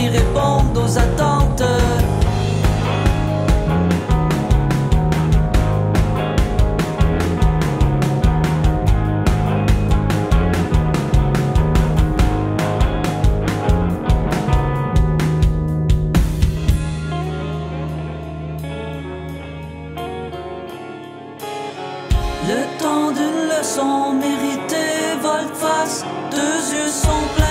qui répondent aux attentes. Le temps d'une leçon méritée, volte face, deux yeux sont pleins.